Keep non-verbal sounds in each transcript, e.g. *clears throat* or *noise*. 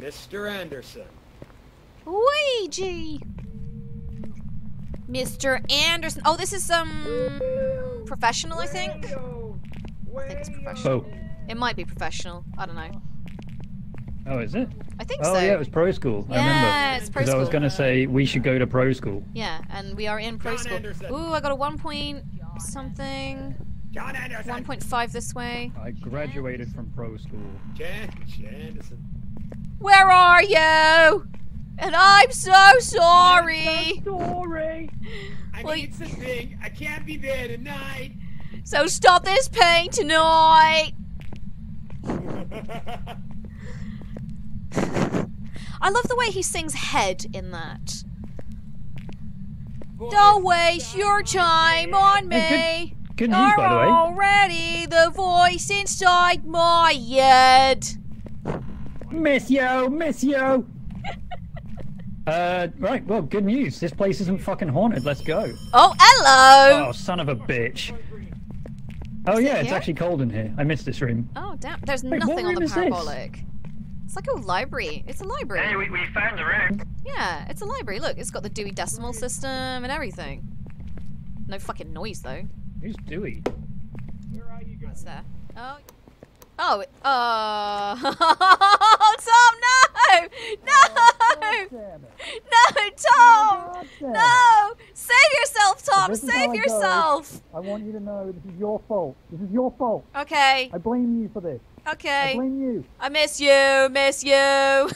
Mr. Anderson. Ouija! Mr. Anderson. Oh, this is um professional, I think. I think it's professional. Oh. It might be professional. I don't know. Oh, is it? I think Oh so. yeah, it was pro school. I remember. Yeah, it's pro Because I was gonna say we should go to pro school. Yeah, and we are in pro John school. Anderson. Ooh, I got a one point something. John Anderson. One point five this way. I graduated from pro school. Jan, Jan Anderson. Where are you? And I'm so sorry. I'm so Sorry. I Well, need something. I can't be there tonight. So stop this pain tonight. *laughs* I love the way he sings head in that. Don't waste your time on me. Good news, by the You're way. already the voice inside my head. Miss you, miss you. uh, right. Well, good news. This place isn't fucking haunted. Let's go. Oh, hello. Oh, son of a bitch. Oh yeah, it's actually cold in here. I missed this room. Oh, damn. There's Wait, nothing on the parabolic. It's like a library. It's a library. Hey, we, we found the room. Yeah, it's a library. Look, it's got the Dewey Decimal System and everything. No fucking noise, though. Who's Dewey? Where are you What's guys? there? Oh. Oh, uh, *laughs* Tom, no! No! *laughs* No, Tom! No! Save yourself, Tom! This is how Save yourself! I want you to know this is your fault. This is your fault. Okay, I blame you for this. Okay. I blame you. I miss you, miss you. *laughs*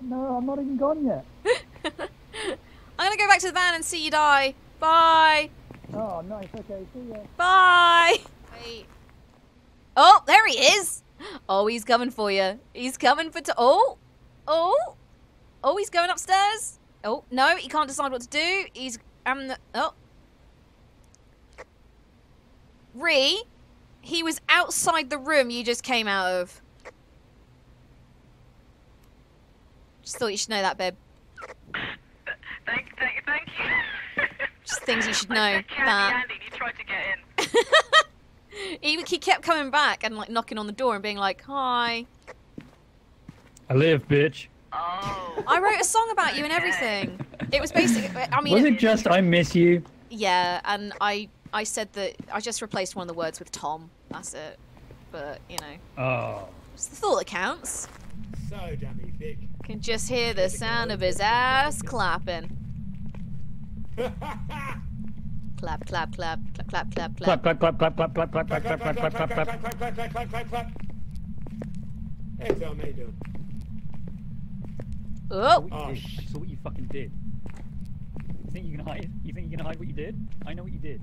No, I'm not even gone yet. I'm gonna go back to the van and see you die. Bye! Oh, nice. Okay, see ya. Bye! Wait. Oh, there he is! Oh, he's coming for you. He's coming for to- Oh! Oh! Oh, he's going upstairs. Oh, no, he can't decide what to do. He's- um, oh. Rhi, he was outside the room you just came out of. Just thought you should know that, babe. Thank, thank, thank you. Just things you should *laughs* know. I said, Candy That. Andy, he tried to get in. *laughs* He, he kept coming back and like knocking on the door and being like, "Hi." I live, bitch. Oh. I wrote a song about you and everything. It was basically. I mean, Was it just I miss you? yeah, and I I said that I just replaced one of the words with Tom. That's it. But you know, Oh. it's the thought that counts. So damn thick. Can just hear the sound of his ass clapping. *laughs* Clap, clap, clap, clap, clap, clap, Clap, clap. clap, clap, clap, clap, clap, clap, clap, clap, clap, clap, clap, clap. clap, clap, clap, clap, clap, clap. Hey Tom, how you doing? Oh, Oh, I sh- saw what you fucking did. You think you can hide? You think you can hide what you did? I know what you did.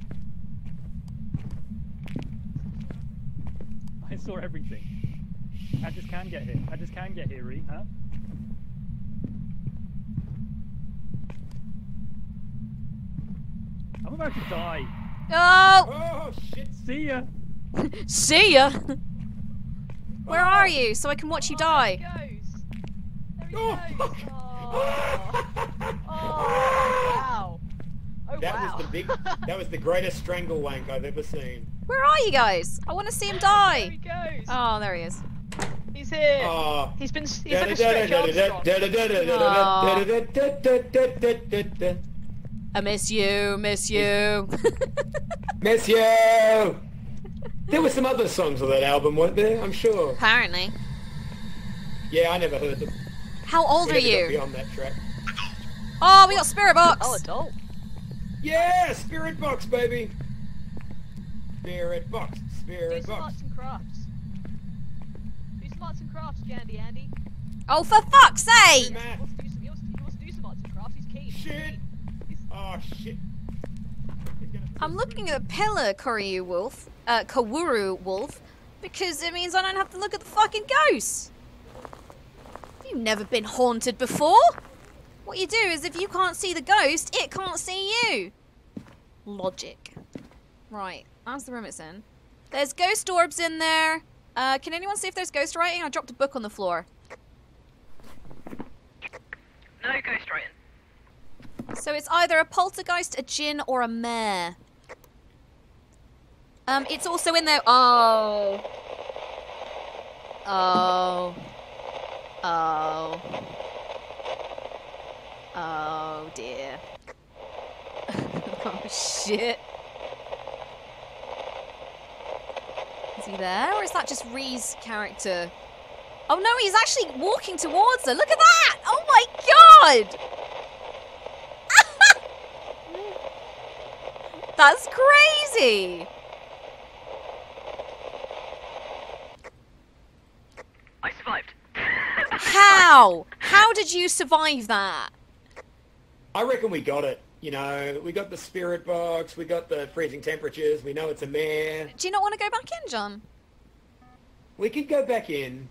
I saw everything. I just can get here. I just can get here, Rhi, huh? I'm about to die. oh, Oh shit! See ya. *laughs* see ya. Where are you, so I can watch you oh, die? There he goes. There he Oh, goes. Oh. *laughs* oh, wow. Oh, That wow. was the big. *laughs* That was the greatest strangle wank I've ever seen. Where are you guys? I want to see him there he die. goes. Oh, there he is. He's here. Oh. He's been. He's like a stretch Armstrong. I miss you, miss you. *laughs* Miss you. There were some other songs on that album, weren't there? I'm sure. Apparently. Yeah, I never heard them. How old We are never got you? Beyond that track. Oh, we got Spirit Box. Oh, adult. Yeah, Spirit Box, baby. Spirit Box, Do Spirit some Box. arts and crafts. Do some arts and crafts, Candy Andy. Oh, for fuck's sake! He wants to do some. He wants he wants to do some arts and crafts. He's keen. Shit. Keen. Oh shit. I'm looking at the pillar, Koryu Wolf, uh, Kawuru Wolf, because it means I don't have to look at the fucking ghosts. You've never been haunted before. What you do is if you can't see the ghost, it can't see you. Logic. Right, that's the room it's in. There's ghost orbs in there. Uh, can anyone see if there's ghost writing? I dropped a book on the floor. No ghostwriting. So it's either a poltergeist, a djinn, or a mare. Um, it's also in there. Oh. Oh. Oh. Oh dear. *laughs* oh shit. Is he there, or is that just Rhi's character? Oh no, he's actually walking towards her. Look at that! Oh my god! That's crazy! I survived. *laughs* How? How did you survive that? I reckon we got it. You know, we got the spirit box, we got the freezing temperatures, we know it's a mare. Do you not want to go back in, John? We could go back in.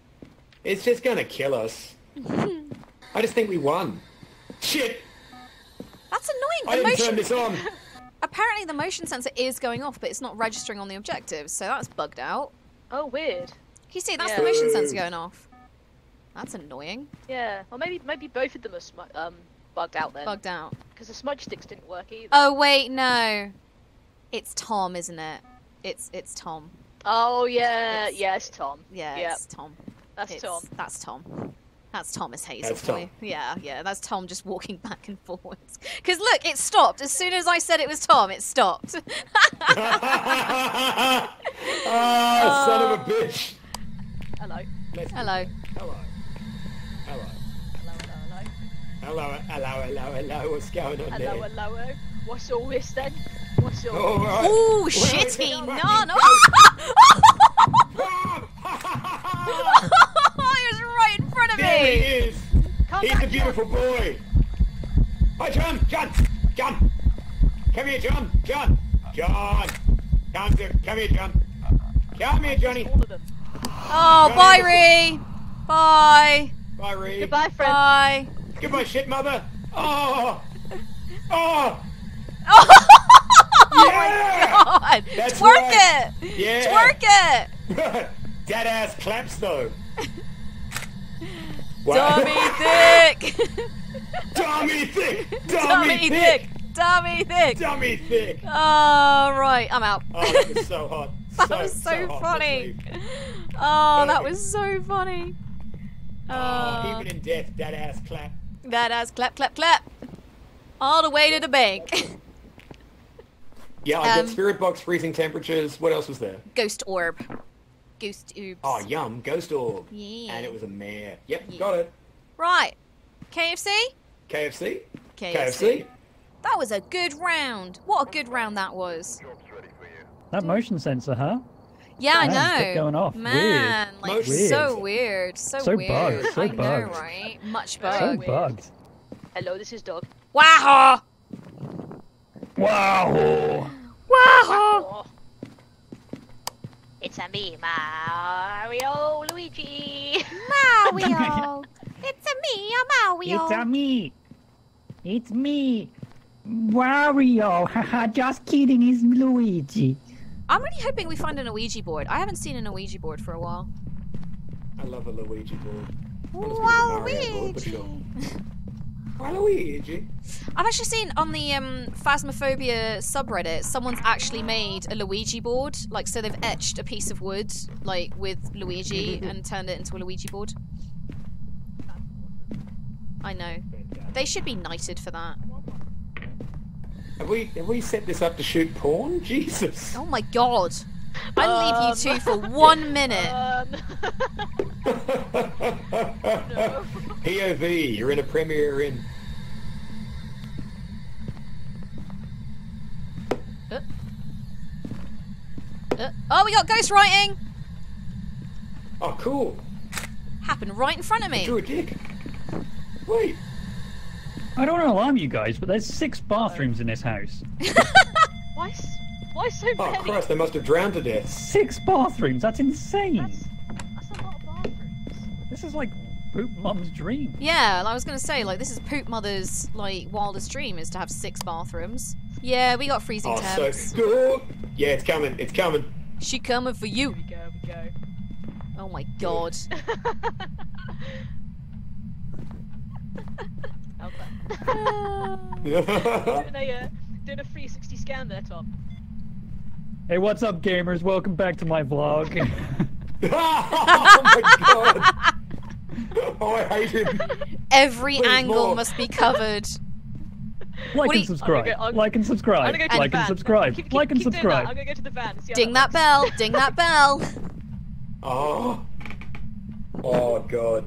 It's just gonna kill us. *laughs* I just think we won. Shit! That's annoying. I didn't turn this on. *laughs* apparently the motion sensor is going off, but it's not registering on the objectives, so that's bugged out. Oh, weird. Can you see that's Yeah. the motion sensor going off? That's annoying. Yeah. Well, maybe maybe both of them are smu- um bugged out then. Bugged out. Because the smudge sticks didn't work either. Oh wait, no. It's Tom, isn't it? It's it's Tom. Oh yeah, It's- yeah, it's Tom. Yeah, Yeah, it's Tom. that's It's- Tom. That's Tom. That's Thomas Hazell That's for Tom. you. Yeah, yeah, that's Tom just walking *laughs* back and forwards. Because look, it stopped. As soon as I said it was Tom, it stopped. *laughs* ah, son of a bitch. Hello. Let's- Hello. Hello. Hello. Hello, hello, Hello, hello, hello, hello. What's going on hello. there? Hello, hello. What's all this then? What's all All right. Ooh, Where is shitty it? *laughs* nun! Ah! he was right in front of there he is. Come He's a beautiful boy. Hi, John. John. John. Come here, John. John. John. Come here. Come here, John. Come here, Johnny. John. All of them. Oh, bye, Rhi! Bye! Bye, Reed. Goodbye, friend. Bye! Goodbye, shit mother. Oh. Oh. *laughs* Oh Yeah. God! That's Twerk right. it! Yeah. Twerk it! *laughs* Dead ass claps though. *laughs* Dummy dick! Dummy thick. *laughs* Dummy, Dummy thick. dick! Dummy dick! Dummy thick. Oh, right, I'm out. Oh, that was so hot. *laughs* That so, was so, hot. funny. *laughs* Oh, that was so funny. Oh, Oh, even in death, that ass clap. that ass clap, clap, clap. All the way to the bank. Yeah, I Um, got spirit box, freezing temperatures. What else was there? Ghost orb. Ghost orbs. Oh, yum, ghost orb. Yeah. And it was a mare. Yep, Yeah. got it. Right. KFC? KFC. KFC. That was a good round. What a good round that was. That motion sensor, huh? Yeah, I Man, know. kept going off. Man, like Motion so weird. So, So weird. bugged, so I know, bugged. right? Much Very So bugged. weird. bugged. Hello, this is Doug. Wow! Wow! Wow! It's a me, Mario Luigi. Mario! *laughs* it's a me, a Mario. It's a me. It's me. Wario. Haha, *laughs* just kidding. It's Luigi. I'm really hoping we find an Ouija board. I haven't seen an Ouija board for a while. I love a Luigi board. Not as *laughs* Waluigi. I've actually seen on the um, Phasmophobia subreddit, someone's actually made a Luigi board. Like, so they've etched a piece of wood, like, with Luigi *laughs* and turned it into a Luigi board. I know. They should be knighted for that. Have we have we set this up to shoot porn? *laughs* Jesus. Oh my god. I'll leave Um, you two for *laughs* one minute. Um, *laughs* POV, you're in a premiere in. Uh, oh, we got ghost writing! Oh, cool. Happened right in front of me. Drew a dick. Wait. I don't want to alarm you guys, but there's six bathrooms in this house. *laughs* why, s- why so Oh, many? Christ, they must have drowned to death. Six bathrooms? That's insane. That's, that's a lot of bathrooms. This is like Poop Mum's dream. Yeah, I was gonna say, like, this is Poop Mother's, like, wildest dream is to have six bathrooms. Yeah, we got freezing Oh, temps. so. Oh, yeah, it's coming. It's coming. She coming for you. Here we go, we go. Oh my god. *laughs* How's? *laughs* *laughs* Doing a uh, doing a 360 scan there, Tom. Hey, what's up, gamers? Welcome back to my vlog. *laughs* oh my god. *laughs* Oh, I hate him. Every Please, angle more. must be covered. *laughs* Like What do and you- subscribe. I'm gonna go- I'm- like and I'm subscribe. gonna go to Like the and subscribe. Keep, keep, like and keep doing that. subscribe. I'm gonna go to the van. and see how Ding that works. bell, ding that bell. Oh. Oh god.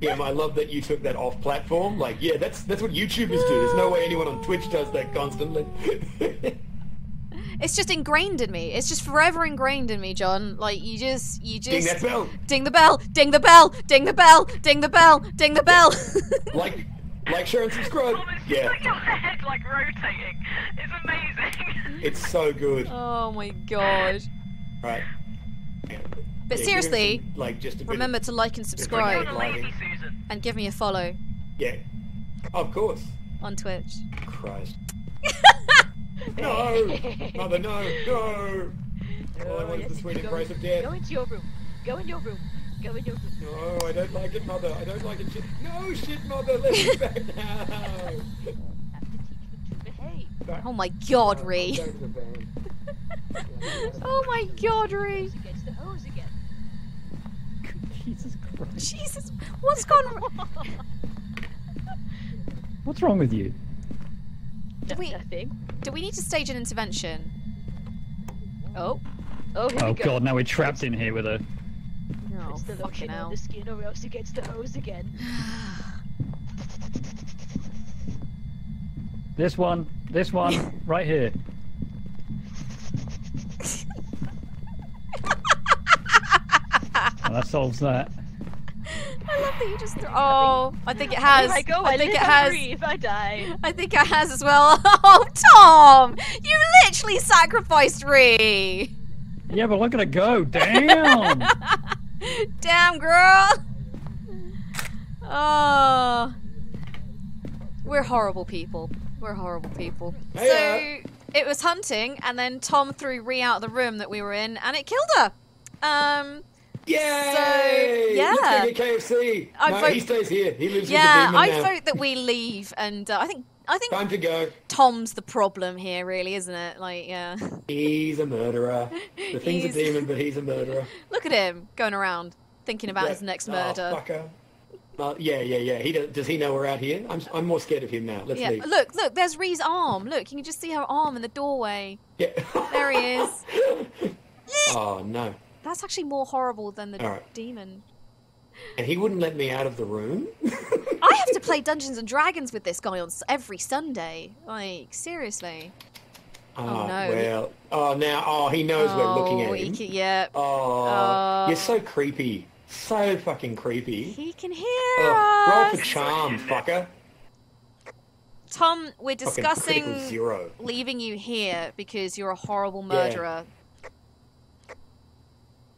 Yeah, I love that you took that off platform. Like, yeah, that's that's what YouTubers do. There's no way anyone on Twitch does that constantly. It's just ingrained in me. It's just forever ingrained in me, John. Like you just, you Ding just that bell. ding the bell, ding the bell, ding the bell, ding the bell, ding the bell. Like, like, share, and subscribe. Thomas, Yeah, like your head like rotating. It's amazing. *laughs* it's so good. oh my god! Right. Yeah. But Yeah, seriously, some, like just a bit remember Of, to like and subscribe a lazy and give me a follow yeah. Of course. on Twitch. Christ. *laughs* *laughs* no, mother, no, no. *laughs* All I want is the sweet embrace of death. Go into your room. Go in your room. Go in your room. No, I don't like it, mother. I don't like it. Shit. No, shit, mother. Let me back now. *laughs* Have to teach them to behave. Oh my god, I'm Rhi. going to the van. Oh my god, Rhi. Hose against the hose again. Jesus Christ. Jesus, what's gone? wrong? What's wrong with you? We- Nothing. Do we need to stage an intervention? Oh, Oh, here Oh we go. god, now we're trapped in here with a. oh, It's the fucking hell. the skin or else against the hose again. *sighs* This one, this one, *laughs* right here. *laughs* Well, that solves that. I that you just. *laughs* Oh, I think it has. I go. I I, think live, it I has. breathe, I die. I think it has as well. *laughs* Oh, Tom! You literally sacrificed Rhi! Yeah, but look at it go. Damn. *laughs* Damn, girl! Oh. We're horrible people. We're horrible people. Hey, so, it was hunting, and then Tom threw Rhi out of the room that we were in, and it killed her. Um, Yay! yeah. Let's go get KFC. I no, vote- he stays here. He lives yeah, with the I demon now. vote that we leave, and uh, I think I think Time to go. Tom's the problem here, really, isn't it? Like, yeah. *laughs* He's a murderer. The thing's He's- a demon, but he's a murderer. *laughs* Look at him going around thinking about Yeah. his next murder. Oh, murder. fucker. Uh, yeah, yeah, yeah. He does, does he know we're out here? I'm, I'm more scared of him now. Let's yeah, leave. look, look, there's Rhi's arm. Look, you can just see her arm in the doorway. Yeah. There he is. *laughs* oh no. That's actually more horrible than the right. demon. And he wouldn't let me out of the room. *laughs* I have to play Dungeons and Dragons with this guy on every Sunday. Like, seriously. Ah, oh, no. Well. Oh, now. Oh, he knows we're looking Oh, at him. can, yeah. Oh, Oh. you're so creepy. So fucking creepy. He can hear Oh, roll for charm, fucker. Tom, we're discussing leaving you here because you're a horrible Yeah.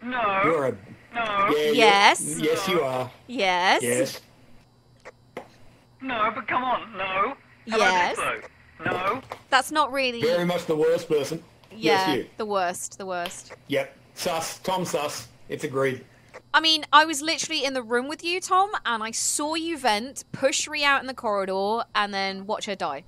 Murderer. No. You're a. No. Yeah, you're- Yes. Yes, you are. Yes. Yes. No, but come on. No. How Yes. About? No. That's not really. Very much the worst person. yeah, Yes, you. the worst. The worst. Yep. Sus. Tom Sus. It's agreed. I mean, I was literally in the room with you, Tom, and I saw you vent, push Rhi out in the corridor, and then watch her die.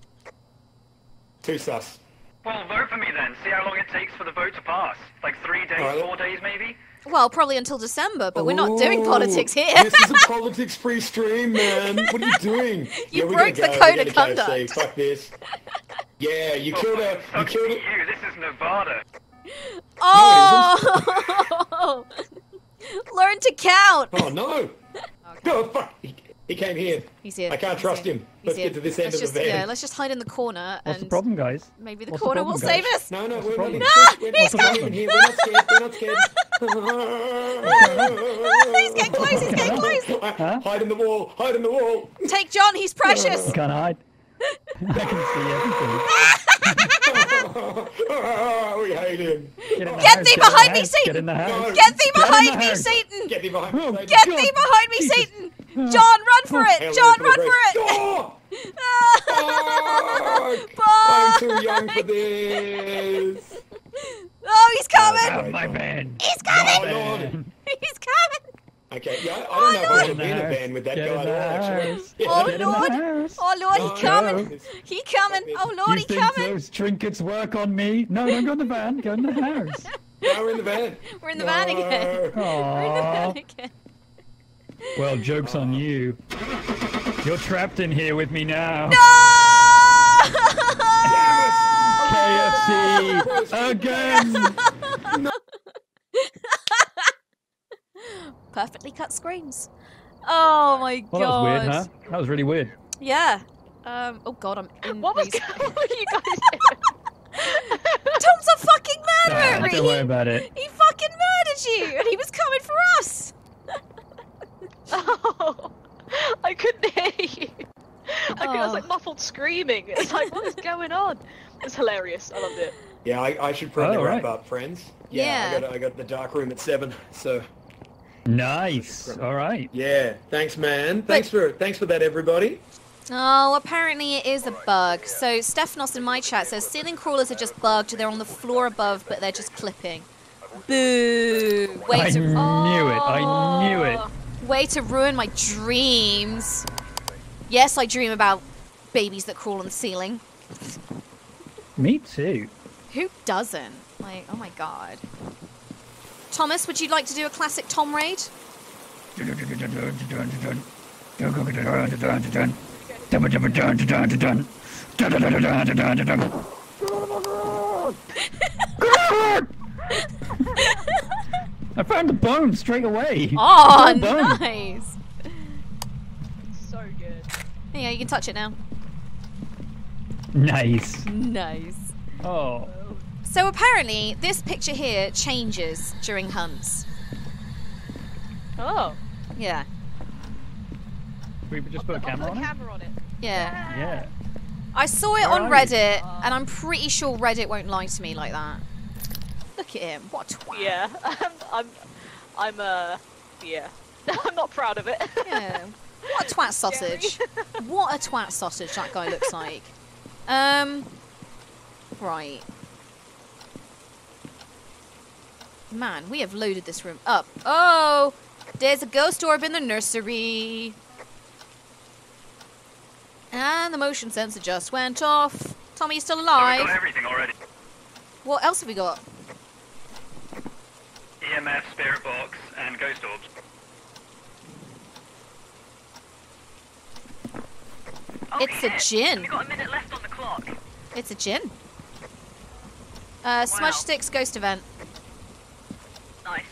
Too sus. Well, vote for me then. See how long it takes for the vote to pass. Like three days, Alright. four days, maybe. Well, probably until December, but we're not doing politics here. this is a *laughs* politics-free stream, man. What are you doing? You yeah, broke the go. code of gotta KFC. conduct. Fuck this. Yeah, you oh, killed her. You Fuck killed you. her. This is Nevada. oh! *laughs* Learn to count. Oh no! *laughs* No, fuck! He, he came here. He's here. I can't He's trust here. him. He's Let's here. get to this end let's of just, the van. Yeah, let's just hide in the corner What's the problem, guys? maybe the What's the corner will problem, save us. No, no, What's we're not. problem? Interested. We're he's not coming. in here. We're not scared. We're not scared. *laughs* he's getting close. He's getting close. Huh? Hide in the wall. Hide in the wall. Take John. He's precious. You can't hide. I can see everything. *laughs* we hate him. Get, the Get house, thee in the behind me, house, Satan! Get in the house. Get thee behind me. Oh, Satan! Get thee behind Oh, me. Get thee behind me, Satan! Hmm. John, run for it! John, run for the for grace. it! Oh! Fuck! Fuck! I'm too young for this. Oh, he's coming! Out of my van. He's Oh, coming! Lord. He's coming! Okay, yeah, I don't oh, know if I Lord. should be in a van with that Get guy in at the all, actually. house. Yeah, Oh, Get in the oh, Lord. house. Oh, Lord, No, he coming! it's- He coming! Oh, Lord, you he think coming! those trinkets work on me? No, don't go in the van. Go in the *laughs* house. Now we're in the van. We're in the van again. No. *laughs* We're in the van again. Well, joke's on you. You're trapped in here with me now. No! KFC again. *laughs* Perfectly cut screams. Oh my Well, that god. was weird, huh? That was really weird. Yeah. Um. Oh god, I'm. In What was these- going What were you guys doing? *laughs* Tom's a fucking murderer. Don't worry about it. He fucking murdered you, and he was coming for us. Oh, *laughs* I couldn't hear you. I, could, I was Oh. like muffled screaming. It's like, what is going on? It's hilarious. I loved it. Yeah, I, I should probably Oh, wrap right. up, friends. Yeah. I got I got the dark room at seven. *laughs* So Nice. All right. yeah, thanks, man. Thanks for thanks for that, everybody. Oh, apparently it is a bug. So Stephanos in my chat says ceiling crawlers are just bugged. They're on the floor above, but they're just clipping. Boo! Way I to knew it. I knew it. Oh. Way to ruin my dreams. Yes, I dream about babies that crawl on the ceiling. Me too. Who doesn't? Like, oh my god. Thomas, would you like to do a classic Tom raid? *laughs* *laughs* I found the bone straight away. *laughs* Oh, nice. So good. Yeah, you can touch it now. Nice. Nice. Oh. So apparently, this picture here changes during hunts. Oh, Yeah, We just put a I'll camera put on a it. camera on it. yeah. Yeah. I saw it Where on are you? Reddit, uh. and I'm pretty sure Reddit won't lie to me like that. Look at him. What a twat. Yeah, *laughs* I'm, I'm, uh, yeah. *laughs* I'm not proud of it. Yeah. *laughs* What a twat sausage. what a twat sausage that guy looks like. Um. Right. Man, we have loaded this room up. Oh! There's a ghost orb in the nursery. And the motion sensor just went off. Tommy, you still So we've alive? got everything already. What else have we got? EMF, spirit box, and ghost orbs. Oh, It's a Jinn. We've got a minute left on the clock. It's a Jinn. Uh, Smudge Sticks Ghost Event. nice.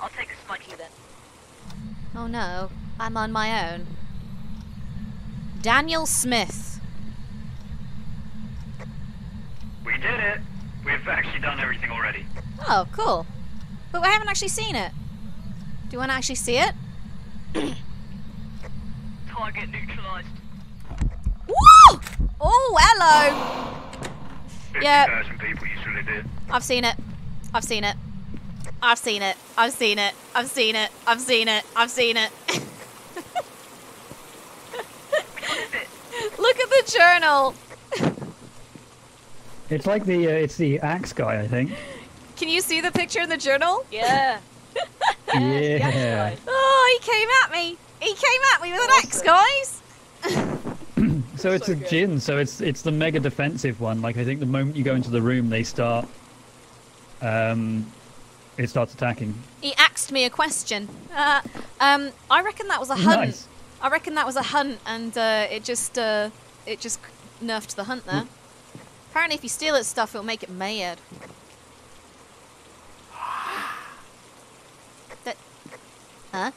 I'll take a smudgy then. Oh no, I'm on my own. Daniel Smith. We did it. We've actually done everything already. Oh, cool. But we haven't actually seen it. Do you want to actually see it? Target neutralized. Woo! Oh, hello! 50,000 people usually do. I've seen it. I've seen it. I've seen it. I've seen it. I've seen it. I've seen it. I've seen it. Look at the journal. It's like the uh, it's the axe guy, I think. Can you see the picture in the journal? Yeah. *laughs* Yeah. Oh, he came at me. He came at me with an axe, Awesome. guys. *clears throat* So it's So a good. Jinn. So it's it's the mega defensive one. Like I think the moment you go into the room, they start. Um, it starts attacking. He asked me a question. Uh, um, I reckon that was a hunt. Nice. I reckon that was a hunt, and uh, it just uh, it just nerfed the hunt there. Apparently, if you steal its stuff, it'll make it mad. Huh?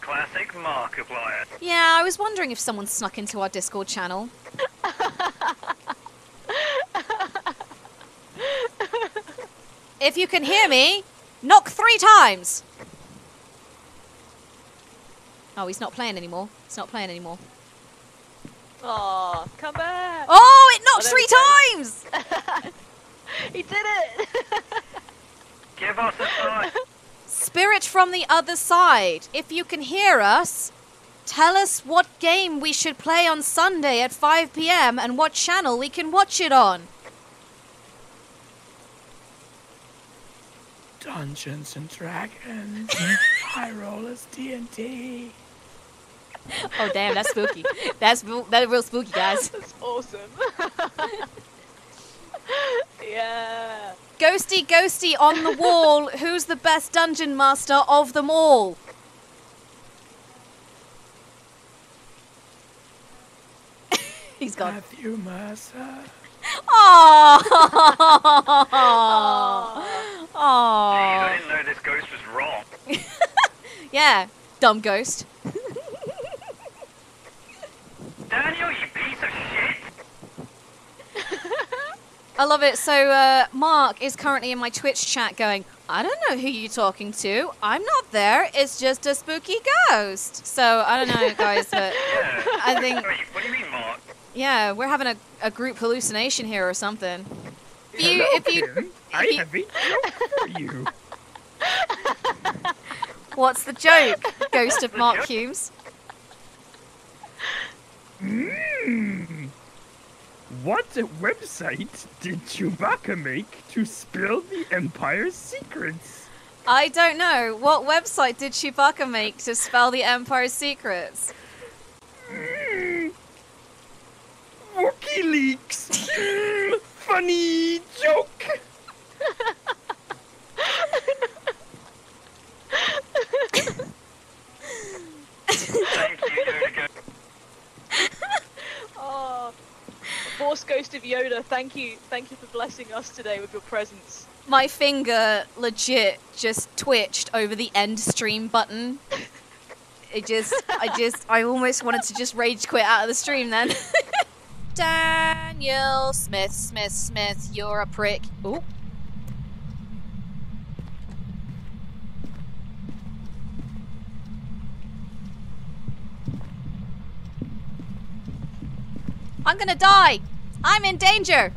Classic Markiplier. Yeah, I was wondering if someone snuck into our Discord channel. if you can hear me, knock three times. Oh, he's not playing anymore. He's not playing anymore. Aw, come back. Oh, it knocked oh, there three times! *laughs* He did it. *laughs* Give us a sign. Spirit from the other side, if you can hear us, tell us what game we should play on Sunday at 5 pm and what channel we can watch it on. Dungeons and Dragons, *laughs* High Rollers D&D. Oh damn, that's spooky. that's real- that's real spooky, guys. That's awesome. *laughs* yeah. Ghosty, ghosty on the wall. *laughs* Who's the best dungeon master of them all? *laughs* He's gone. Matthew Mercer. *laughs* Aww. Jeez, I didn't know this ghost was wrong. Yeah, dumb ghost. Daniel, you piece of shit! I love it. So uh, Mark is currently in my Twitch chat going, I don't know who you're talking to. I'm not there. It's just a spooky ghost. So I don't know, guys, but Yeah. *laughs* I think, Wait, what do you mean, Mark? yeah, we're having a, a group hallucination here or something. If you, Hello, if you, Kim. I you- have a joke for you. *laughs* what's the joke, Ghost of Mark *laughs* Hulmes? Hmm. What website did Chewbacca make to spill the Empire's secrets? I don't know. What website did Chewbacca make to spell the Empire's secrets? WikiLeaks. Hmm. Funny joke. Thank you, Yoda Ghost. Oh, Force Ghost of Yoda, thank you, thank you for blessing us today with your presence. My finger legit just twitched over the end stream button. It just, I just, I almost wanted to just rage quit out of the stream then. *laughs* Daniel Smith, Smith, Smith, you're a prick. Ooh. I'm gonna die! I'm in danger!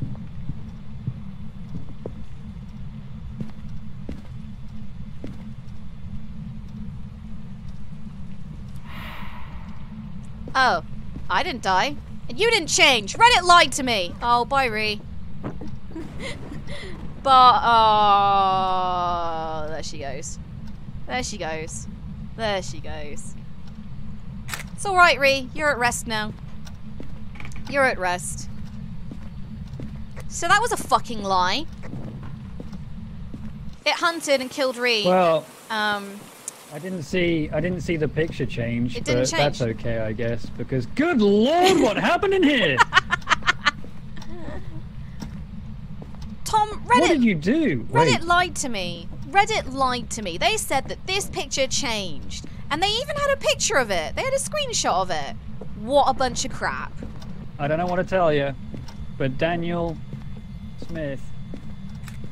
Oh, I didn't die. And you didn't change. Reddit lied to me. Oh, bye, Rhi. *laughs* but, oh, there she goes. There she goes. There she goes. It's alright, Rhi. You're at rest now. You're at rest. So that was a fucking lie. It hunted and killed Reed. Well, um, I didn't see I didn't see the picture change, It didn't but that's okay, I guess, because good lord, what happened in here? *laughs* Tom, what Reddit did you do? Reddit Wait, lied to me. Reddit lied to me. They said that this picture changed. And they even had a picture of it. They had a screenshot of it. What a bunch of crap. I don't know what to tell you, but Daniel Smith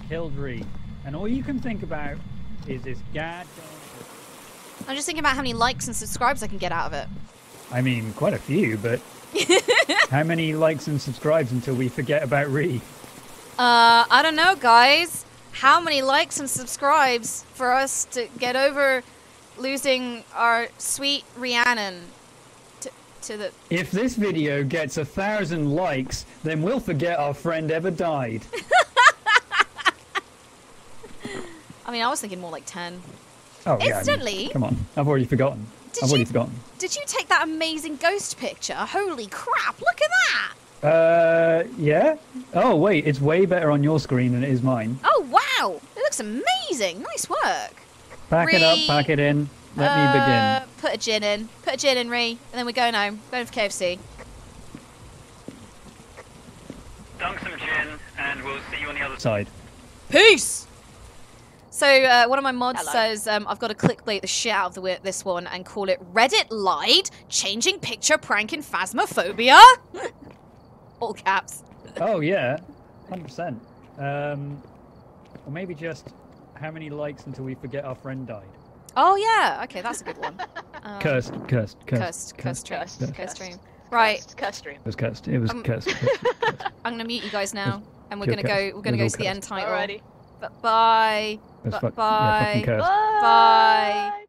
killed Reed, and all you can think about is this goddamn. I'm just thinking about how many likes and subscribes I can get out of it. I mean, quite a few, but *laughs* how many likes and subscribes until we forget about Reed? Uh, I don't know, guys. How many likes and subscribes for us to get over losing our sweet Rhiannon to, the. If this video gets a thousand likes, then we'll forget our friend ever died. *laughs* I mean, I was thinking more like 10. Oh yeah. I mean, Instantly? come on, I've already forgotten. Did I've already you- forgotten. Did you take that amazing ghost picture? Holy crap, look at that! Uh, yeah. Oh wait, it's way better on your screen than it is mine. Oh, wow! It looks amazing! Nice work! Pack it up, Re- pack it in. Let Uh, me begin. Put a gin in. Put a gin in, Rhi. And then we're going home. Going for KFC. Dunk some gin, and we'll see you on the other Side. side. Peace! So, uh, one of my mods Hello. says um, I've got to clickbait the shit out of the, this one and call it Reddit lied, changing picture prank in phasmophobia. *laughs* All caps. Oh yeah, hundred percent. Um, or maybe just how many likes until we forget our friend died. Oh yeah, okay, that's a good one. *laughs* Um, Cursed, cursed, cursed, cursed, cursed stream, Cursed, cursed cursed. stream. Right, Cursed, cursed stream. It was cursed. It was Um, cursed. *laughs* cursed, cursed. I'm gonna mute you guys now, and we're gonna go. We're gonna go to all the end cursed. title. Alrighty. B- bye. It was Bu- fuck- yeah, fucking bye. Bye.